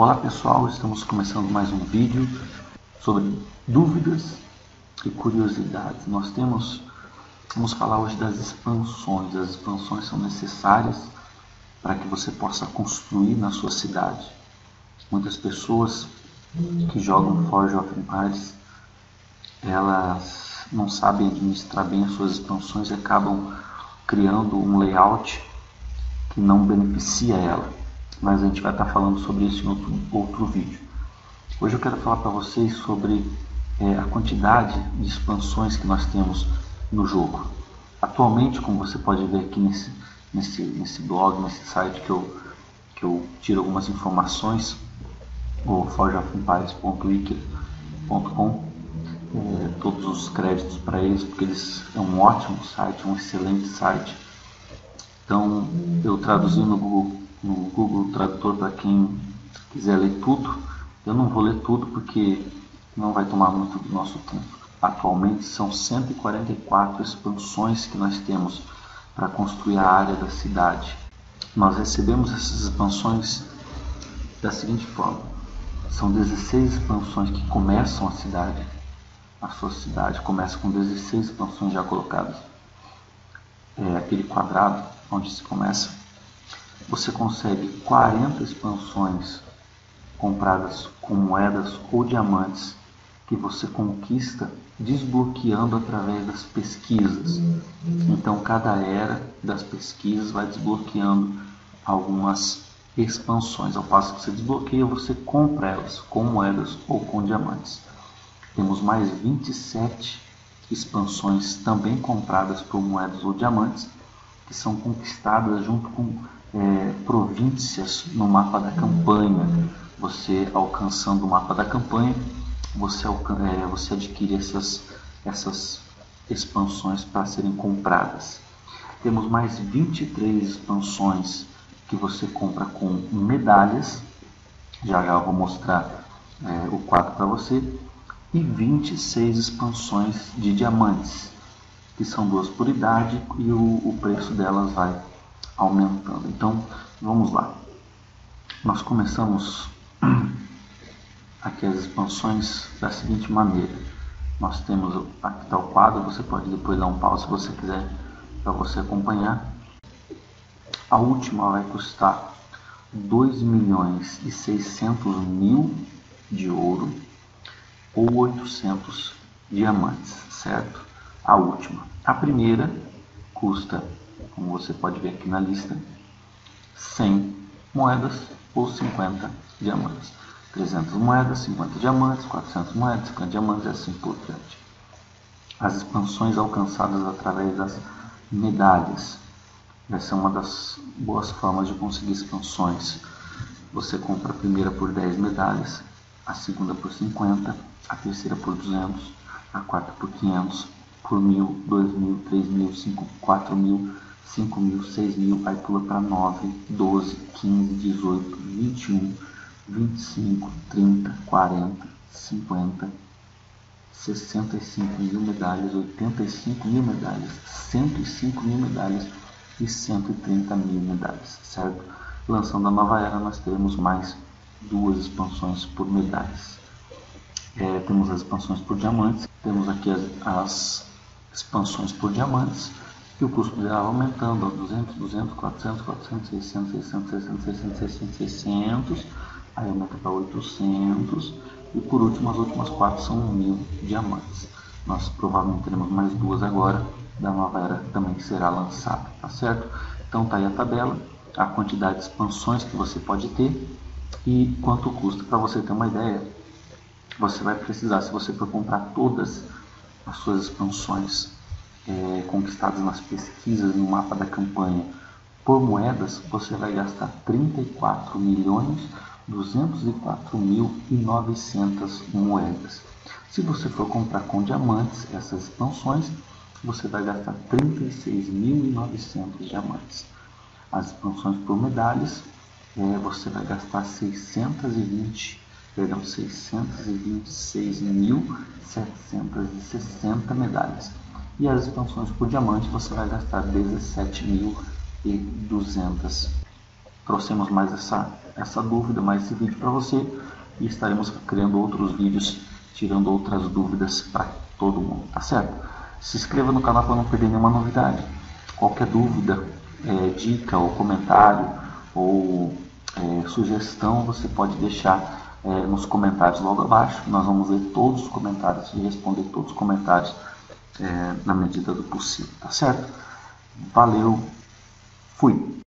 Olá pessoal, estamos começando mais um vídeo sobre dúvidas e curiosidades. Nós temos, vamos falar hoje das expansões. As expansões são necessárias para que você possa construir na sua cidade. Muitas pessoas que jogam Forge of Empires, elas não sabem administrar bem as suas expansões e acabam criando um layout que não beneficia ela mas a gente vai estar falando sobre isso em outro, outro vídeo. Hoje eu quero falar para vocês sobre é, a quantidade de expansões que nós temos no jogo. Atualmente, como você pode ver aqui nesse, nesse, nesse blog, nesse site que eu, que eu tiro algumas informações, o forgeofempires.wiki.com, é, todos os créditos para eles, porque eles é um ótimo site, um excelente site. Então, eu traduzi no Google no Google Tradutor para quem quiser ler tudo. Eu não vou ler tudo porque não vai tomar muito do nosso tempo. Atualmente são 144 expansões que nós temos para construir a área da cidade. Nós recebemos essas expansões da seguinte forma: são 16 expansões que começam a cidade. A sua cidade começa com 16 expansões já colocadas. É aquele quadrado onde se começa você consegue 40 expansões compradas com moedas ou diamantes que você conquista desbloqueando através das pesquisas. Então, cada era das pesquisas vai desbloqueando algumas expansões. Ao passo que você desbloqueia, você compra elas com moedas ou com diamantes. Temos mais 27 expansões também compradas por moedas ou diamantes que são conquistadas junto com é, províncias no mapa da campanha. Você alcançando o mapa da campanha, você, é, você adquire essas, essas expansões para serem compradas. Temos mais 23 expansões que você compra com medalhas. Já já vou mostrar é, o quadro para você. E 26 expansões de diamantes, que são duas por idade e o, o preço delas vai aumentando. Então, vamos lá. Nós começamos aqui as expansões da seguinte maneira. Nós temos aqui está o quadro, você pode depois dar um pause se você quiser para você acompanhar. A última vai custar 2 milhões e 600 mil de ouro ou 800 diamantes, certo? A última. A primeira custa como você pode ver aqui na lista, 100 moedas ou 50 diamantes. 300 moedas, 50 diamantes, 400 moedas, 50 diamantes e assim por diante. As expansões alcançadas através das medalhas. Essa é uma das boas formas de conseguir expansões. Você compra a primeira por 10 medalhas, a segunda por 50, a terceira por 200, a quarta por 500, por 1000, 2000, 3000, 5, 4000, 5 mil, 6 mil, aí pula para 9, 12, 15, 18, 21, 25, 30, 40, 50, 65 mil medalhas, 85 mil medalhas, 105 mil medalhas e 130 mil medalhas, certo? Lançando a nova era, nós teremos mais duas expansões por medalhas. É, temos as expansões por diamantes, temos aqui as, as expansões por diamantes, e o custo dela aumentando a 200, 200, 400, 400, 600, 600, 600, 600, 600, 600, aí aumenta para 800 e por último as últimas quatro são mil diamantes. Nós provavelmente teremos mais duas agora, da nova era também será lançada, tá certo? Então tá aí a tabela, a quantidade de expansões que você pode ter e quanto custa. Para você ter uma ideia, você vai precisar, se você for comprar todas as suas expansões é, conquistados nas pesquisas no mapa da campanha por moedas, você vai gastar 34 milhões 204 mil e 900 moedas. Se você for comprar com diamantes essas expansões, você vai gastar 36.900 diamantes. As expansões por medalhas, é, você vai gastar 620, perdão, 626.760 medalhas e as expansões por diamante você vai gastar 17.200. Trouxemos mais essa, essa dúvida, mais esse vídeo para você e estaremos criando outros vídeos tirando outras dúvidas para todo mundo, tá certo? Se inscreva no canal para não perder nenhuma novidade. Qualquer dúvida, é, dica ou comentário ou é, sugestão você pode deixar é, nos comentários logo abaixo. Nós vamos ler todos os comentários e responder todos os comentários é, na medida do possível, tá certo? Valeu, fui!